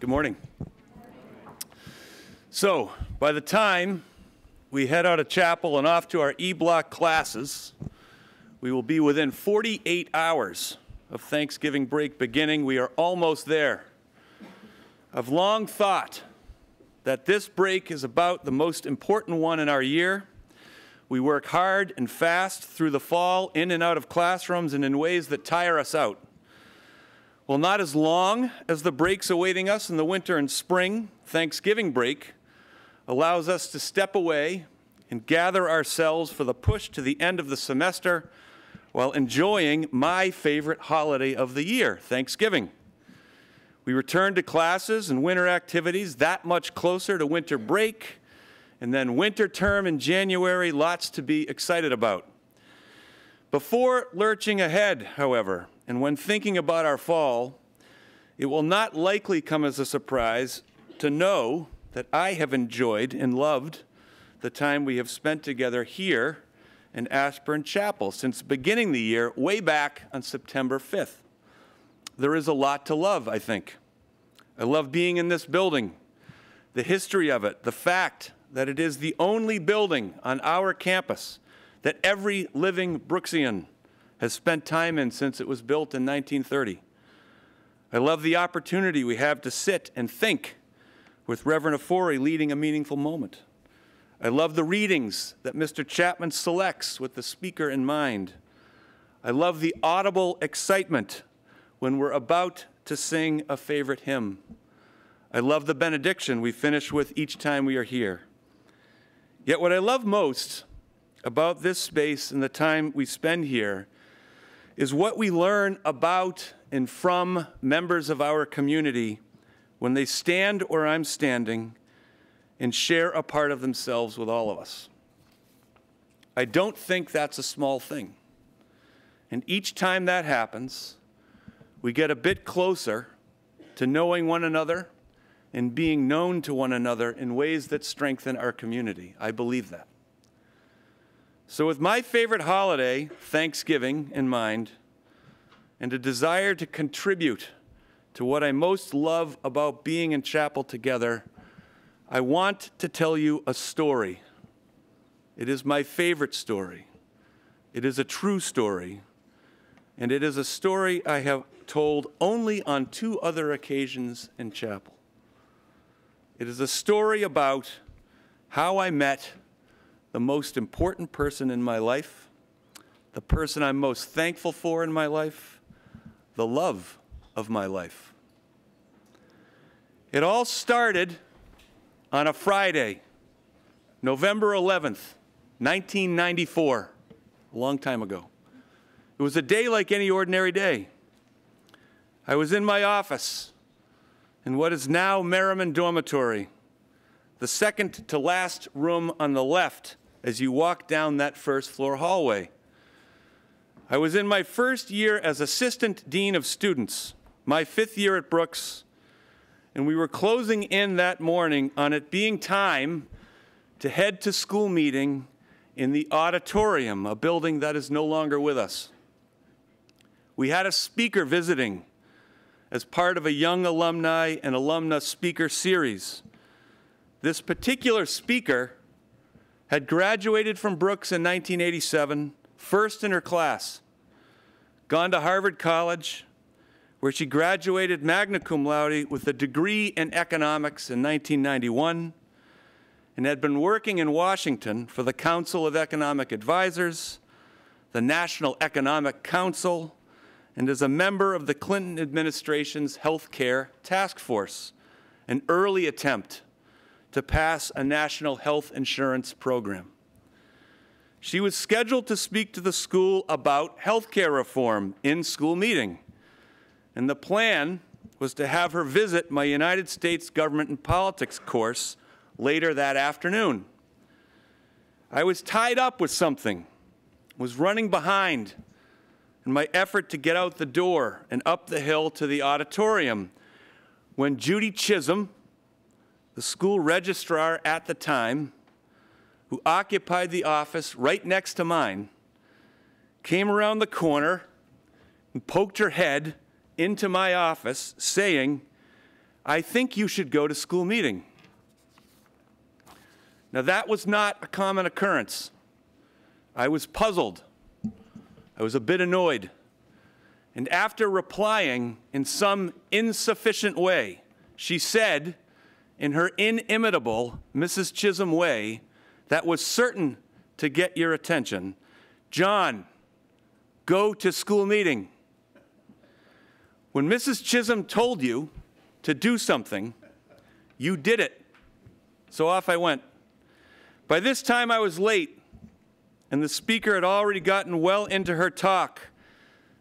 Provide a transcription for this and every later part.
Good morning. So, by the time we head out of chapel and off to our E block classes, we will be within 48 hours of Thanksgiving break beginning. We are almost there. I've long thought that this break is about the most important one in our year. We work hard and fast through the fall, in and out of classrooms, and in ways that tire us out. Well, not as long as the breaks awaiting us in the winter and spring, Thanksgiving break allows us to step away and gather ourselves for the push to the end of the semester while enjoying my favorite holiday of the year, Thanksgiving. We return to classes and winter activities that much closer to winter break, and then winter term in January, lots to be excited about. Before lurching ahead, however, and when thinking about our fall, it will not likely come as a surprise to know that I have enjoyed and loved the time we have spent together here in Ashburn Chapel since beginning the year, way back on September 5th. There is a lot to love, I think. I love being in this building, the history of it, the fact that it is the only building on our campus that every living Brooksian has spent time in since it was built in 1930. I love the opportunity we have to sit and think with Reverend Afori leading a meaningful moment. I love the readings that Mr. Chapman selects with the speaker in mind. I love the audible excitement when we're about to sing a favorite hymn. I love the benediction we finish with each time we are here. Yet, what I love most about this space and the time we spend here is what we learn about and from members of our community when they stand where I'm standing and share a part of themselves with all of us. I don't think that's a small thing. And each time that happens, we get a bit closer to knowing one another and being known to one another in ways that strengthen our community. I believe that. So, with my favorite holiday, Thanksgiving, in mind, and a desire to contribute to what I most love about being in chapel together, I want to tell you a story. It is my favorite story. It is a true story. And it is a story I have told only on two other occasions in chapel. It is a story about how I met the most important person in my life, the person I'm most thankful for in my life, the love of my life. It all started on a Friday, November 11th, 1994, a long time ago. It was a day like any ordinary day. I was in my office in what is now Merriman Dormitory, the second to last room on the left as you walk down that first floor hallway. I was in my first year as assistant dean of students, my fifth year at Brooks, and we were closing in that morning on it being time to head to school meeting in the auditorium, a building that is no longer with us. We had a speaker visiting as part of a young alumni and alumna speaker series. This particular speaker had graduated from Brooks in 1987, first in her class, gone to Harvard College, where she graduated magna cum laude with a degree in economics in 1991, and had been working in Washington for the Council of Economic Advisors, the National Economic Council, and as a member of the Clinton administration's health care task force, an early attempt to pass a national health insurance program. She was scheduled to speak to the school about health care reform in school meeting. And the plan was to have her visit my United States Government and Politics course later that afternoon. I was tied up with something, was running behind in my effort to get out the door and up the hill to the auditorium when Judy Chisholm, the school registrar at the time, who occupied the office right next to mine, came around the corner and poked her head into my office, saying, I think you should go to school meeting. Now, that was not a common occurrence. I was puzzled. I was a bit annoyed. And after replying in some insufficient way, she said, in her inimitable Mrs. Chisholm way, that was certain to get your attention John, go to school meeting. When Mrs. Chisholm told you to do something, you did it. So off I went. By this time, I was late, and the speaker had already gotten well into her talk.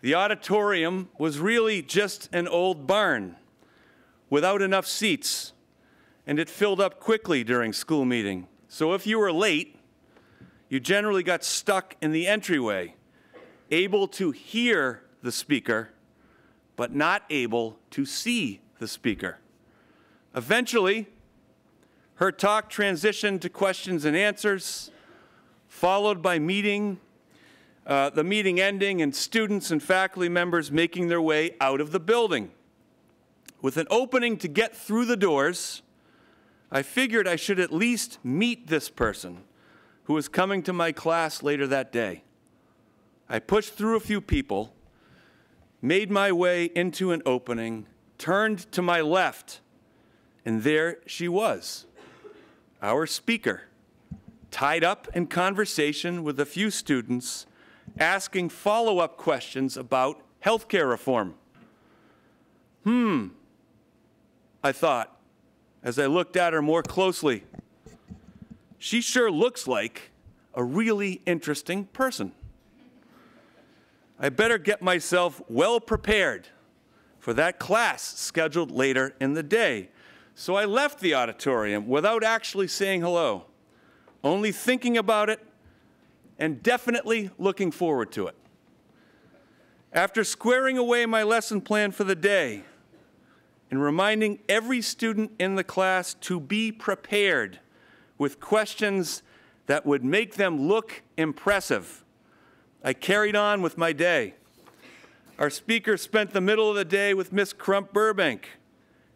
The auditorium was really just an old barn without enough seats, and it filled up quickly during school meeting. So if you were late, you generally got stuck in the entryway, able to hear the speaker, but not able to see the speaker. Eventually, her talk transitioned to questions and answers, followed by meeting uh, the meeting ending and students and faculty members making their way out of the building. With an opening to get through the doors, I figured I should at least meet this person who was coming to my class later that day. I pushed through a few people, made my way into an opening, turned to my left, and there she was, our speaker, tied up in conversation with a few students asking follow up questions about healthcare reform. Hmm, I thought as I looked at her more closely. She sure looks like a really interesting person. I better get myself well prepared for that class scheduled later in the day. So I left the auditorium without actually saying hello, only thinking about it and definitely looking forward to it. After squaring away my lesson plan for the day and reminding every student in the class to be prepared with questions that would make them look impressive, I carried on with my day. Our speaker spent the middle of the day with Miss Crump Burbank,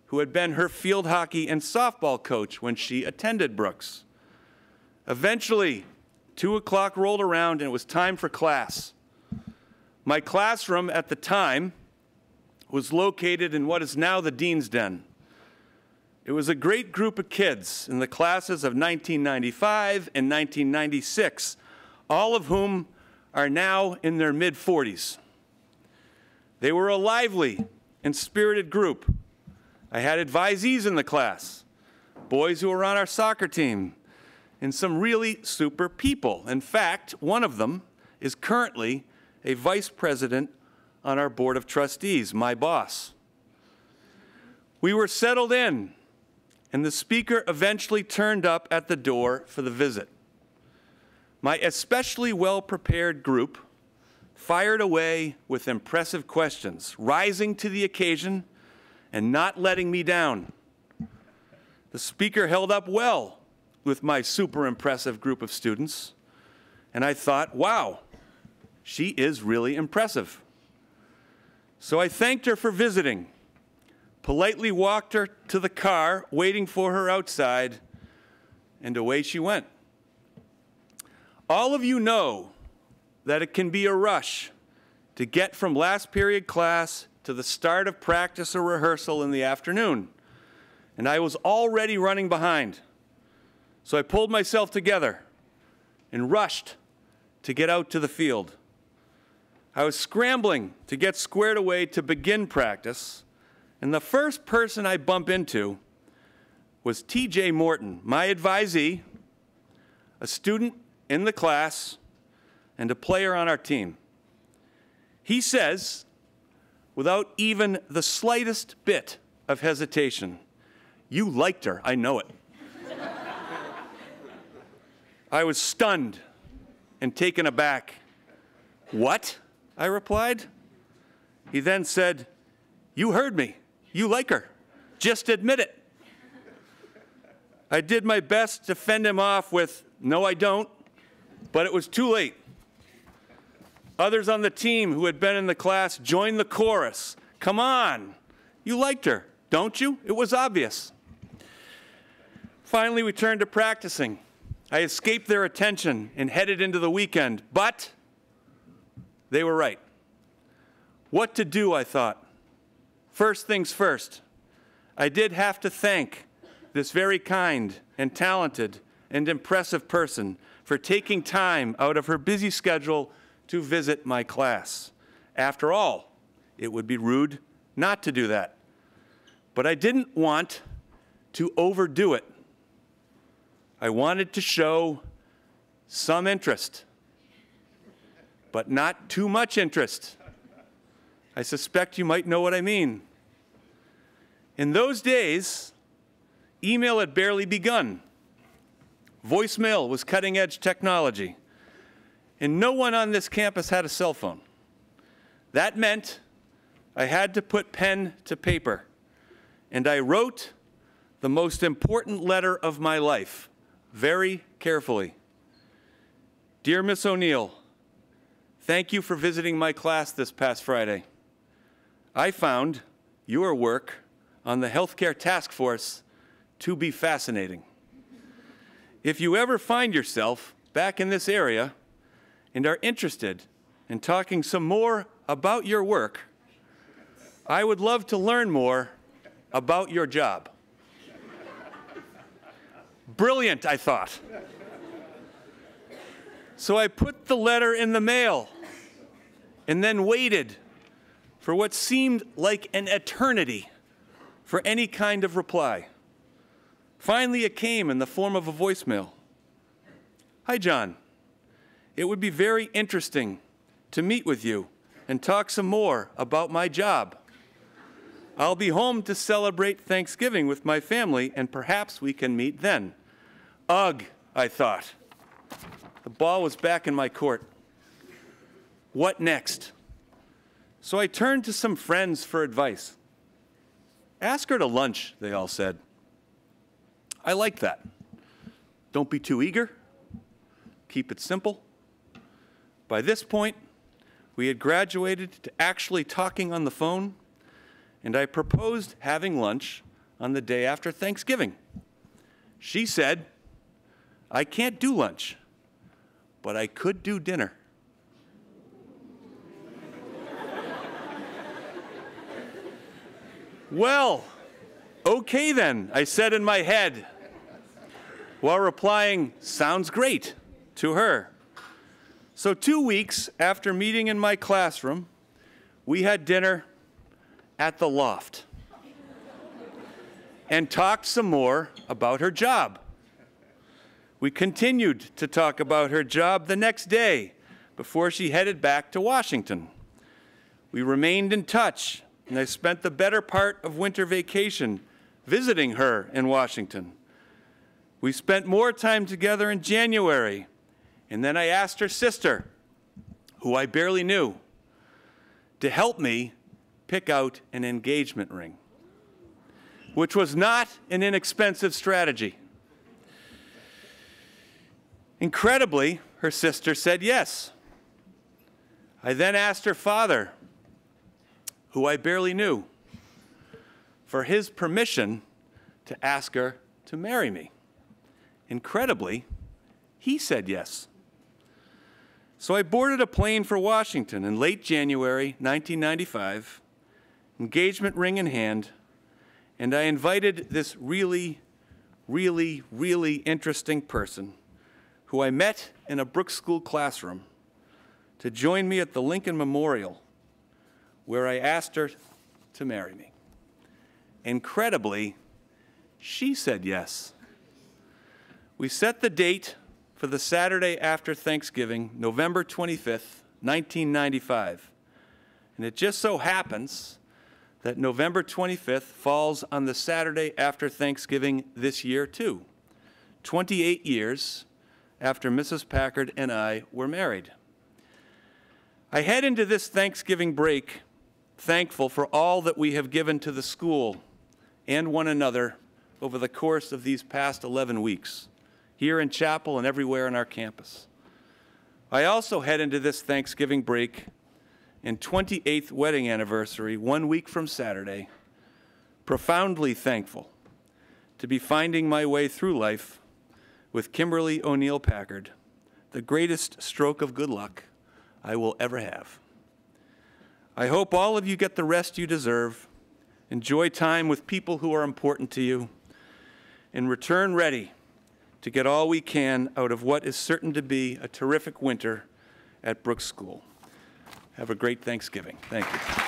who had been her field hockey and softball coach when she attended Brooks. Eventually, Two o'clock rolled around and it was time for class. My classroom at the time was located in what is now the Dean's Den. It was a great group of kids in the classes of 1995 and 1996, all of whom are now in their mid 40s. They were a lively and spirited group. I had advisees in the class, boys who were on our soccer team, and some really super people. In fact, one of them is currently a vice president on our board of trustees, my boss. We were settled in, and the speaker eventually turned up at the door for the visit. My especially well prepared group fired away with impressive questions, rising to the occasion and not letting me down. The speaker held up well with my super impressive group of students, and I thought, wow, she is really impressive. So I thanked her for visiting, politely walked her to the car, waiting for her outside, and away she went. All of you know that it can be a rush to get from last period class to the start of practice or rehearsal in the afternoon. And I was already running behind. So I pulled myself together and rushed to get out to the field. I was scrambling to get squared away to begin practice, and the first person I bump into was TJ Morton, my advisee, a student in the class, and a player on our team. He says, without even the slightest bit of hesitation, You liked her, I know it. I was stunned and taken aback. What? I replied. He then said, You heard me. You like her. Just admit it. I did my best to fend him off with, No, I don't, but it was too late. Others on the team who had been in the class joined the chorus. Come on, you liked her. Don't you? It was obvious. Finally, we turned to practicing. I escaped their attention and headed into the weekend, but they were right. What to do, I thought. First things first, I did have to thank this very kind and talented and impressive person for taking time out of her busy schedule to visit my class. After all, it would be rude not to do that. But I didn't want to overdo it. I wanted to show some interest, but not too much interest. I suspect you might know what I mean. In those days, email had barely begun. Voicemail was cutting edge technology, and no one on this campus had a cell phone. That meant I had to put pen to paper, and I wrote the most important letter of my life very carefully. Dear Miss O'Neill, thank you for visiting my class this past Friday. I found your work on the Healthcare Task Force to be fascinating. If you ever find yourself back in this area and are interested in talking some more about your work, I would love to learn more about your job. Brilliant, I thought. So I put the letter in the mail and then waited for what seemed like an eternity for any kind of reply. Finally, it came in the form of a voicemail. Hi, John. It would be very interesting to meet with you and talk some more about my job. I'll be home to celebrate Thanksgiving with my family, and perhaps we can meet then. Ugh, I thought. The ball was back in my court. What next? So I turned to some friends for advice. Ask her to lunch, they all said. I like that. Don't be too eager. Keep it simple. By this point, we had graduated to actually talking on the phone, and I proposed having lunch on the day after Thanksgiving. She said, I can't do lunch, but I could do dinner. Well, okay then, I said in my head, while replying, sounds great, to her. So, two weeks after meeting in my classroom, we had dinner at the loft and talked some more about her job. We continued to talk about her job the next day before she headed back to Washington. We remained in touch and I spent the better part of winter vacation visiting her in Washington. We spent more time together in January, and then I asked her sister, who I barely knew, to help me pick out an engagement ring, which was not an inexpensive strategy. Incredibly, her sister said yes. I then asked her father who I barely knew, for his permission to ask her to marry me. Incredibly, he said yes. So I boarded a plane for Washington in late January 1995, engagement ring in hand, and I invited this really, really, really interesting person who I met in a Brooks School classroom to join me at the Lincoln Memorial where I asked her to marry me. Incredibly, she said yes. We set the date for the Saturday after Thanksgiving, November 25th, 1995. And it just so happens that November 25th falls on the Saturday after Thanksgiving this year, too. 28 years after Mrs. Packard and I were married. I head into this Thanksgiving break thankful for all that we have given to the school and one another over the course of these past 11 weeks, here in chapel and everywhere on our campus. I also head into this Thanksgiving break and 28th wedding anniversary, one week from Saturday, profoundly thankful to be finding my way through life with Kimberly O'Neill Packard, the greatest stroke of good luck I will ever have. I hope all of you get the rest you deserve, enjoy time with people who are important to you, and return ready to get all we can out of what is certain to be a terrific winter at Brooks School. Have a great Thanksgiving. Thank you.